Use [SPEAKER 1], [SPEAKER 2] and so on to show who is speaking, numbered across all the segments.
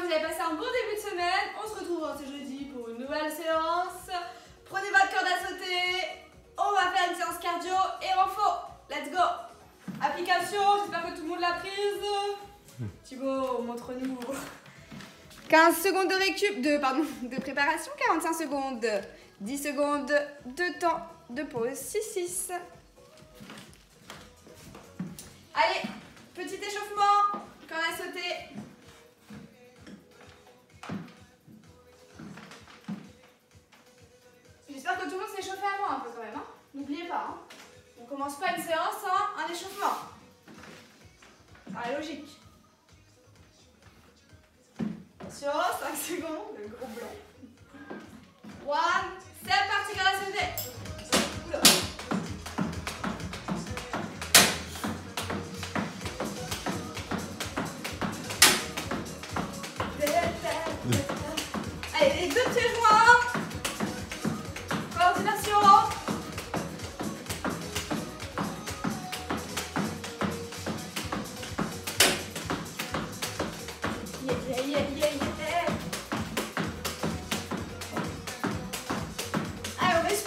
[SPEAKER 1] Vous avez passé un bon début de semaine. On se retrouve ce jeudi pour une nouvelle séance. Prenez votre corde à sauter. On va faire une séance cardio et renfort. Let's go. Application, j'espère que tout le monde l'a prise. Thibaut, montre-nous. 15 secondes de récup, de, pardon, de préparation, 45 secondes, 10 secondes de temps de pause, 6-6. Pas, hein on commence pas une séance sans un échauffement. Ça logique. Attention, 5 secondes, le gros blanc.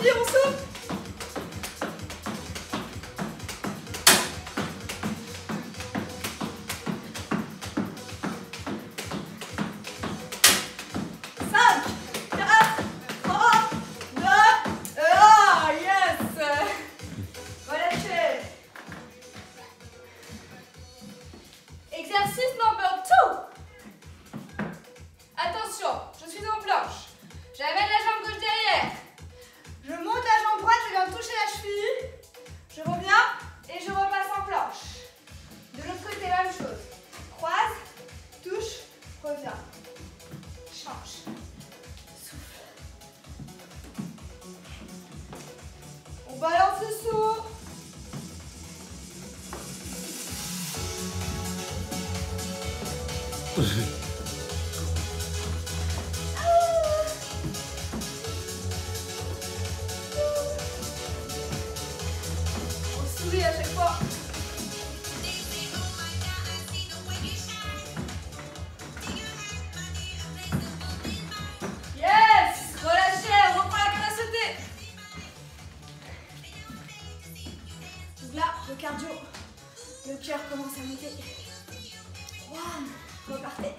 [SPEAKER 1] Gilson. Le cœur commence à monter. One, repartez.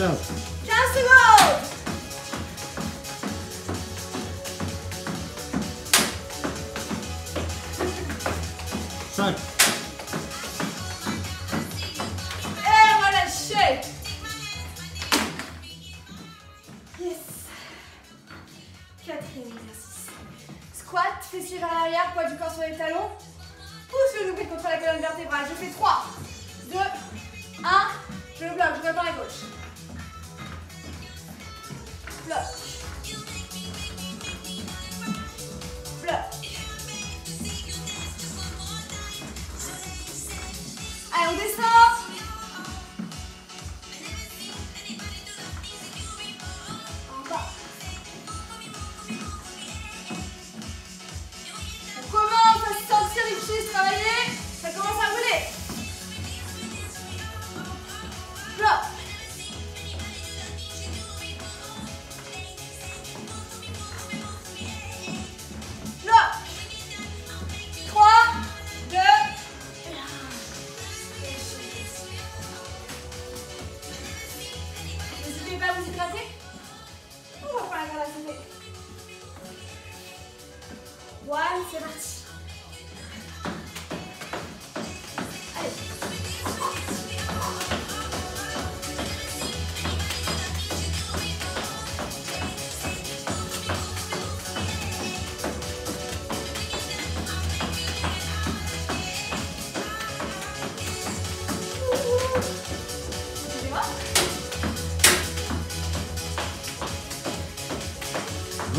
[SPEAKER 2] Ciao.
[SPEAKER 1] 15 secondes
[SPEAKER 2] Cinq.
[SPEAKER 1] Et relâchez Yes Quatrième exercice. Squat, fessiers vers l'arrière, poids du corps sur les talons. Pousse le loupé contre la colonne vertébrale. Je fais 3, Allez, on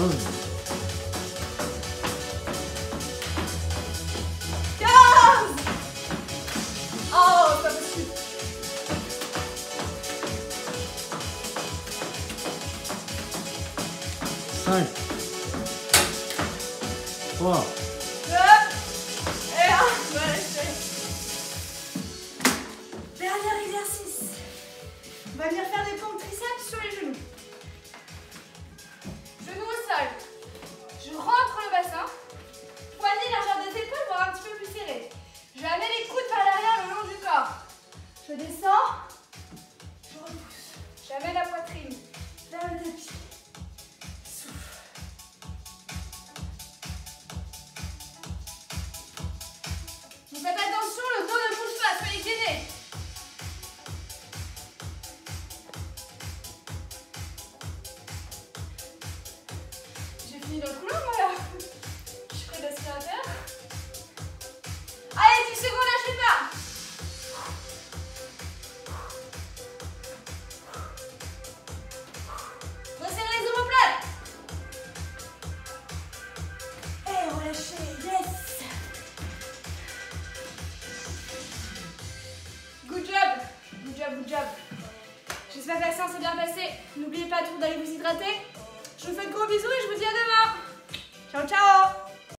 [SPEAKER 1] Hum. On va venir faire des pompes triceps sur les genoux. la s'est bien passé, n'oubliez pas toujours d'aller vous hydrater. Je vous fais de gros bisous et je vous dis à demain. Ciao, ciao